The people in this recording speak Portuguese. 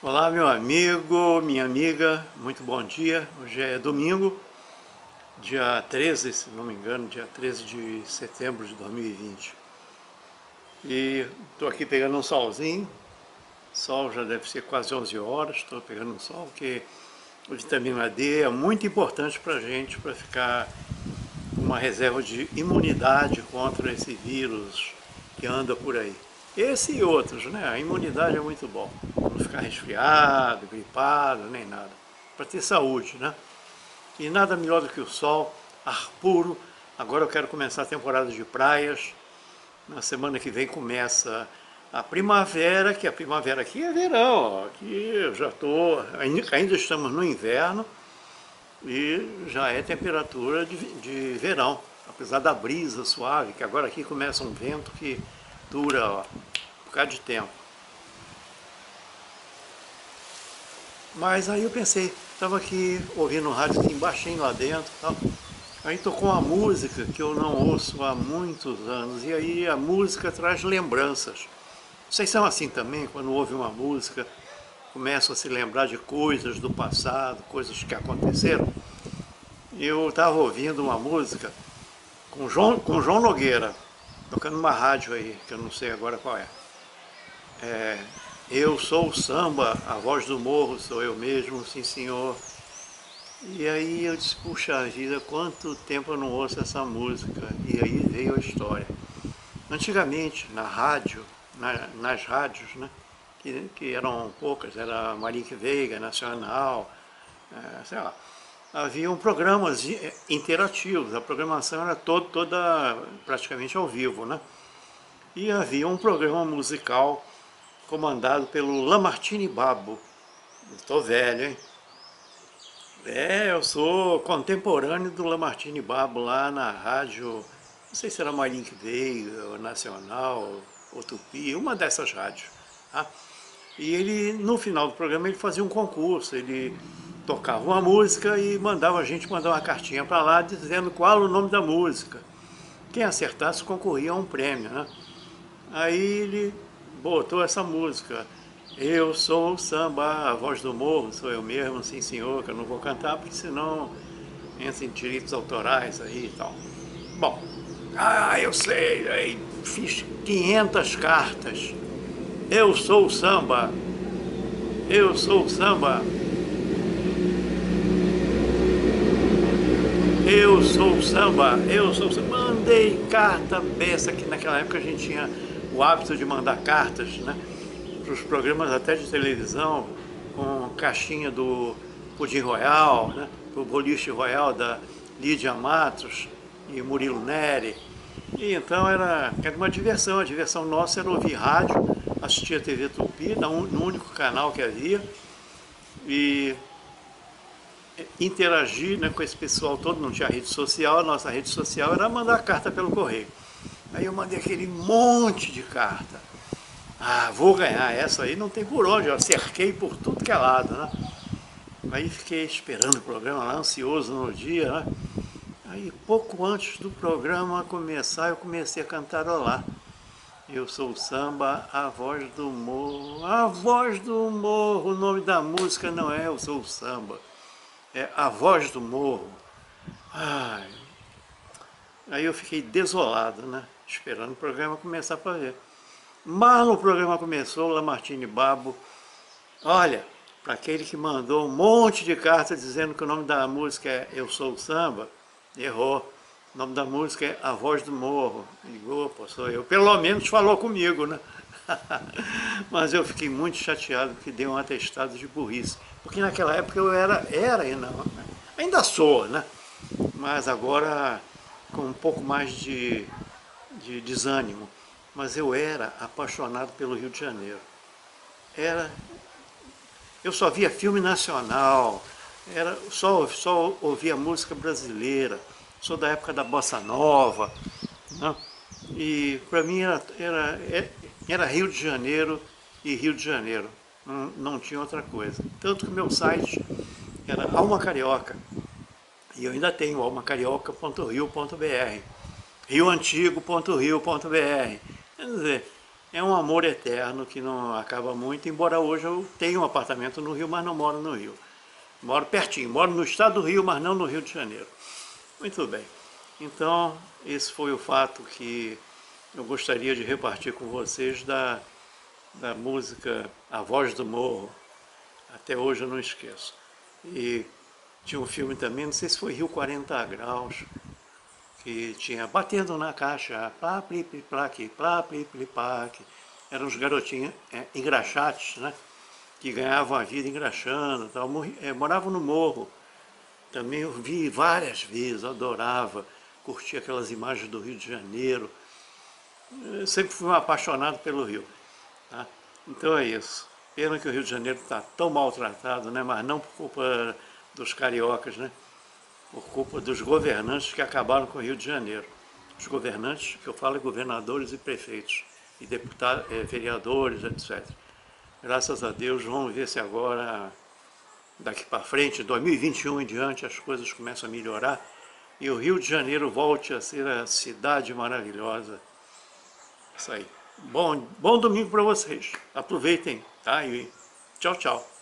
Olá meu amigo, minha amiga, muito bom dia. Hoje é domingo, dia 13, se não me engano, dia 13 de setembro de 2020. E estou aqui pegando um solzinho, sol já deve ser quase 11 horas, estou pegando um sol, porque a vitamina D é muito importante para a gente, para ficar uma reserva de imunidade contra esse vírus que anda por aí. Esse e outros, né? A imunidade é muito bom. Não ficar resfriado, gripado, nem nada. Para ter saúde, né? E nada melhor do que o sol, ar puro. Agora eu quero começar a temporada de praias. Na semana que vem começa a primavera, que a primavera aqui é verão. Aqui eu já estou, ainda estamos no inverno e já é temperatura de, de verão. Apesar da brisa suave, que agora aqui começa um vento que dura ó, um bocado de tempo. Mas aí eu pensei, estava aqui ouvindo o rádio assim, baixinho lá dentro tal. Aí tocou uma música que eu não ouço há muitos anos, e aí a música traz lembranças. Vocês são assim também, quando ouvem uma música, começam a se lembrar de coisas do passado, coisas que aconteceram? Eu estava ouvindo uma música com João, com João Nogueira, tocando uma rádio aí, que eu não sei agora qual é. É eu sou o samba, a voz do morro sou eu mesmo, sim senhor. E aí eu disse, puxa vida, quanto tempo eu não ouço essa música. E aí veio a história. Antigamente, na rádio, na, nas rádios, né, que, que eram poucas, era Marinque Veiga, Nacional, é, sei lá, haviam programas interativos, a programação era todo, toda praticamente ao vivo, né? E havia um programa musical comandado pelo Lamartine Babo. Estou velho, hein? É, eu sou contemporâneo do Lamartine Babo lá na rádio, não sei se era Marink Veiga, ou Nacional, ou Tupi, uma dessas rádios. Tá? E ele, no final do programa, ele fazia um concurso, ele tocava uma música e mandava a gente mandar uma cartinha para lá dizendo qual o nome da música. Quem acertasse concorria a um prêmio, né? Aí ele botou essa música. Eu sou o samba, a voz do morro, sou eu mesmo, sim senhor, que eu não vou cantar, porque senão entra em direitos autorais aí e tal. Bom, ah, eu sei, aí fiz 500 cartas. Eu sou o samba, eu sou o samba, Eu sou samba, eu sou samba. Mandei carta beça, que naquela época a gente tinha o hábito de mandar cartas, né? Para os programas até de televisão, com caixinha do Pudim Royal, né? Para o Boliche Royal da Lídia Matos e Murilo Neri. E então era, era uma diversão, a diversão nossa era ouvir rádio, assistir a TV Tupi, no único canal que havia, e interagir né, com esse pessoal todo, não tinha rede social, a nossa rede social era mandar carta pelo correio. Aí eu mandei aquele monte de carta. Ah, vou ganhar, essa aí não tem por onde, eu cerquei por tudo que é lado, né? Aí fiquei esperando o programa lá, ansioso no dia, né? Aí pouco antes do programa começar, eu comecei a cantarolar. Eu sou o samba, a voz do morro, a voz do morro, o nome da música não é Eu Sou o Samba é A Voz do Morro. Ai. Aí eu fiquei desolado, né? Esperando o programa começar para ver. Mas no programa começou, Lamartine Babo, olha, para aquele que mandou um monte de cartas dizendo que o nome da música é Eu Sou o Samba, errou. O nome da música é A Voz do Morro. Ligou, pô, sou eu. Pelo menos falou comigo, né? Mas eu fiquei muito chateado que deu um atestado de burrice. Porque naquela época eu era, era ainda, ainda sou, né? Mas agora com um pouco mais de, de desânimo. Mas eu era apaixonado pelo Rio de Janeiro. Era, eu só via filme nacional, era, só, só ouvia música brasileira, sou da época da Bossa Nova, né? e para mim era, era, era Rio de Janeiro e Rio de Janeiro, não, não tinha outra coisa. Tanto que meu site era Alma Carioca, e eu ainda tenho almacarioca.rio.br, rioantigo.rio.br. Quer dizer, é um amor eterno que não acaba muito, embora hoje eu tenha um apartamento no Rio, mas não moro no Rio. Moro pertinho, moro no estado do Rio, mas não no Rio de Janeiro. Muito bem. Então, esse foi o fato que eu gostaria de repartir com vocês da, da música A Voz do Morro. Até hoje eu não esqueço. E tinha um filme também, não sei se foi Rio 40 Graus, que tinha batendo na caixa, plá, pli, pli, plaque, pli, pli, plaque. Eram os garotinhos é, engraxates, né? Que ganhavam a vida engraxando, tal. É, moravam no morro. Também eu vi várias vezes, adorava, curtia aquelas imagens do Rio de Janeiro. Eu sempre fui um apaixonado pelo Rio. Tá? Então é isso. Pena que o Rio de Janeiro está tão maltratado, né? mas não por culpa dos cariocas, né? por culpa dos governantes que acabaram com o Rio de Janeiro. Os governantes, que eu falo, é governadores e prefeitos, e deputados, é, vereadores, etc. Graças a Deus, vamos ver se agora, daqui para frente, 2021 em diante, as coisas começam a melhorar e o Rio de Janeiro volte a ser a cidade maravilhosa. Isso aí. Bom, bom domingo para vocês. Aproveitem, tá? E tchau, tchau.